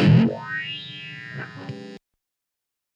Yeah.